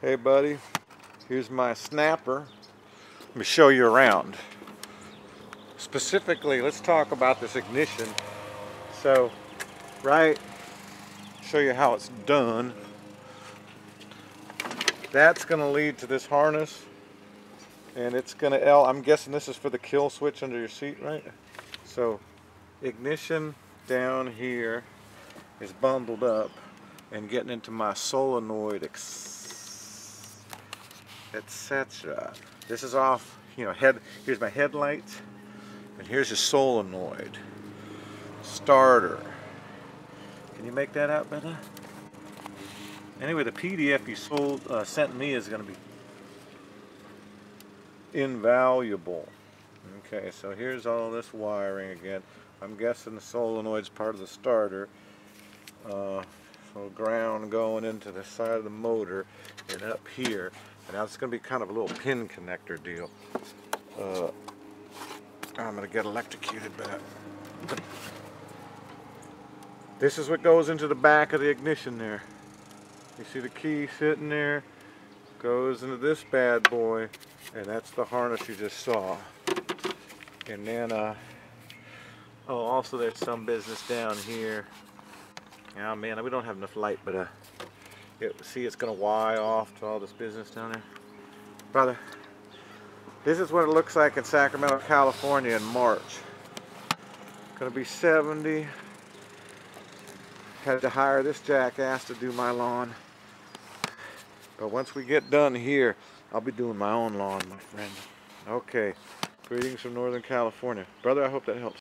Hey buddy, here's my snapper. Let me show you around. Specifically, let's talk about this ignition. So, right, show you how it's done. That's gonna lead to this harness and it's gonna L, I'm guessing this is for the kill switch under your seat, right? So, ignition down here is bundled up and getting into my solenoid etc. This is off, you know, head, here's my headlights, and here's your solenoid. Starter. Can you make that out better? Anyway, the PDF you sold, uh, sent me is going to be invaluable. Okay, so here's all this wiring again. I'm guessing the solenoid's part of the starter. Uh, ground going into the side of the motor and up here. And now it's going to be kind of a little pin connector deal. Uh, I'm going to get electrocuted, but, but this is what goes into the back of the ignition there. You see the key sitting there? Goes into this bad boy, and that's the harness you just saw. And then, uh, oh, also there's some business down here. Oh man, we don't have enough light, but uh, it, see it's gonna Y off to all this business down there. Brother, this is what it looks like in Sacramento, California in March. Gonna be 70. Had to hire this jackass to do my lawn. But once we get done here, I'll be doing my own lawn, my friend. Okay, greetings from Northern California. Brother, I hope that helps.